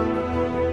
Música